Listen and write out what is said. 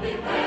Happy birthday.